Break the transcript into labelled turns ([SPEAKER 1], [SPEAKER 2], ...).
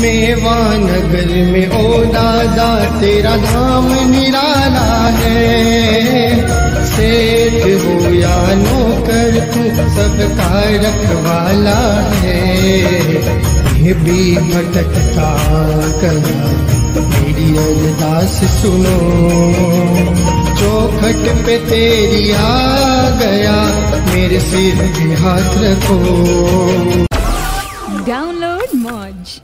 [SPEAKER 1] मेवा नगर में ओ दादा, तेरा धाम निराला है। सेठ हो या नौकर, तू सबका रखवाला है। ये भी भटकता कला, मेरी अरदास सुनो। चौखट पे तेरी आ गया, मेरे सिर पे हाथ रखो।
[SPEAKER 2] डाउनलोड मौज